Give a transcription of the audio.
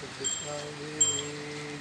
कृष्णाय